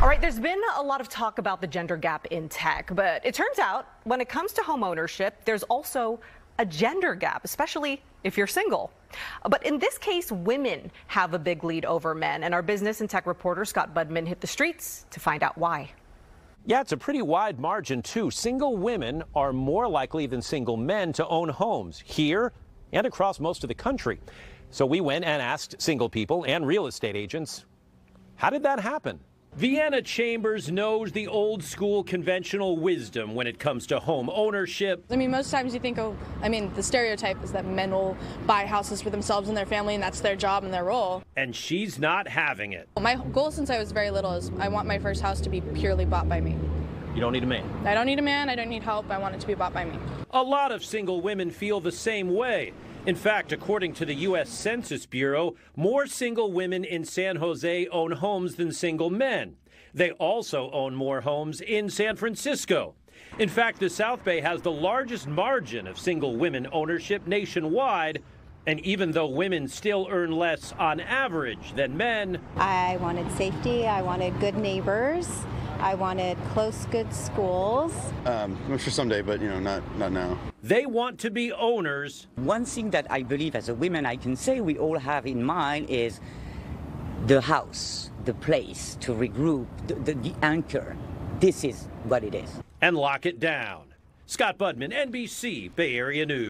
All right, there's been a lot of talk about the gender gap in tech, but it turns out when it comes to home ownership, there's also a gender gap, especially if you're single. But in this case, women have a big lead over men, and our business and tech reporter Scott Budman hit the streets to find out why. Yeah, it's a pretty wide margin, too. Single women are more likely than single men to own homes here and across most of the country. So we went and asked single people and real estate agents, how did that happen? Vienna Chambers knows the old school conventional wisdom when it comes to home ownership. I mean, most times you think, oh, I mean, the stereotype is that men will buy houses for themselves and their family, and that's their job and their role. And she's not having it. My goal since I was very little is I want my first house to be purely bought by me. You don't need a man. I don't need a man, I don't need help, I want it to be bought by me. A lot of single women feel the same way. In fact, according to the U.S. Census Bureau, more single women in San Jose own homes than single men. They also own more homes in San Francisco. In fact, the South Bay has the largest margin of single women ownership nationwide. And even though women still earn less on average than men, I wanted safety, I wanted good neighbors. I wanted close, good schools. Um, I'm sure someday, but you know, not not now. They want to be owners. One thing that I believe as a woman I can say we all have in mind is the house, the place to regroup, the, the, the anchor. This is what it is. And lock it down. Scott Budman, NBC, Bay Area News.